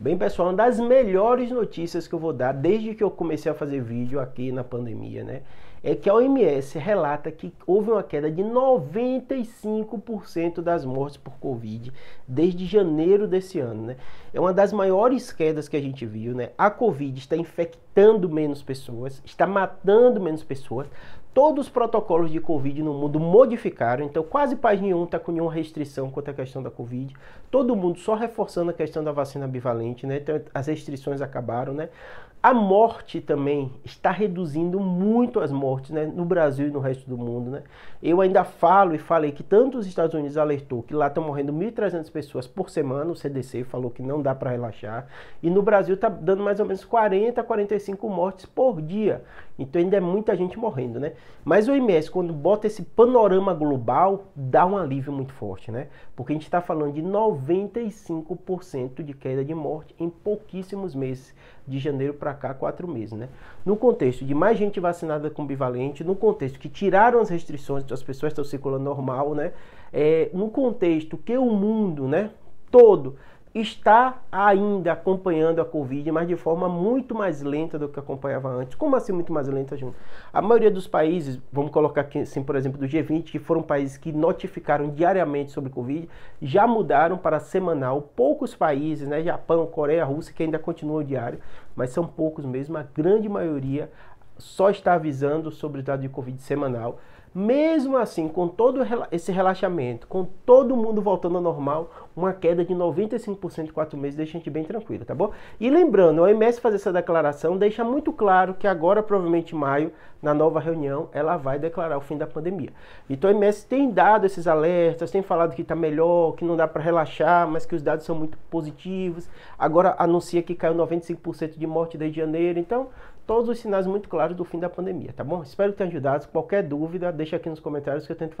Bem, pessoal, uma das melhores notícias que eu vou dar desde que eu comecei a fazer vídeo aqui na pandemia, né? É que a OMS relata que houve uma queda de 95% das mortes por Covid desde janeiro desse ano, né? É uma das maiores quedas que a gente viu, né? A Covid está infectando menos pessoas, está matando menos pessoas, todos os protocolos de Covid no mundo modificaram, então quase país nenhum está com nenhuma restrição quanto à questão da Covid. Todo mundo só reforçando a questão da vacina bivalente, né? Então as restrições acabaram, né? A morte também está reduzindo muito as mortes né, no Brasil e no resto do mundo. Né? Eu ainda falo e falei que tanto os Estados Unidos alertou que lá estão morrendo 1.300 pessoas por semana, o CDC falou que não dá para relaxar, e no Brasil está dando mais ou menos 40 a 45 mortes por dia. Então ainda é muita gente morrendo, né? Mas o OMS, quando bota esse panorama global, dá um alívio muito forte, né? Porque a gente está falando de 95% de queda de morte em pouquíssimos meses, de janeiro para cá, quatro meses, né? No contexto de mais gente vacinada com bivalente, no contexto que tiraram as restrições, então as pessoas estão circulando normal, né? É, no contexto que o mundo, né, todo está ainda acompanhando a Covid, mas de forma muito mais lenta do que acompanhava antes. Como assim muito mais lenta, Júnior? A maioria dos países, vamos colocar aqui, assim, por exemplo, do G20, que foram países que notificaram diariamente sobre Covid, já mudaram para semanal. Poucos países, né, Japão, Coreia, Rússia, que ainda continuam diário, mas são poucos mesmo. A grande maioria só está avisando sobre o dado de Covid semanal. Mesmo assim, com todo esse relaxamento, com todo mundo voltando ao normal, uma queda de 95% em quatro meses deixa a gente bem tranquilo, tá bom? E lembrando, a OMS fazer essa declaração deixa muito claro que agora, provavelmente em maio, na nova reunião, ela vai declarar o fim da pandemia. Então a OMS tem dado esses alertas, tem falado que está melhor, que não dá para relaxar, mas que os dados são muito positivos. Agora anuncia que caiu 95% de morte desde janeiro. Então, todos os sinais muito claros do fim da pandemia, tá bom? Espero tenha ajudado. Qualquer dúvida, deixa aqui nos comentários que eu tento fazer.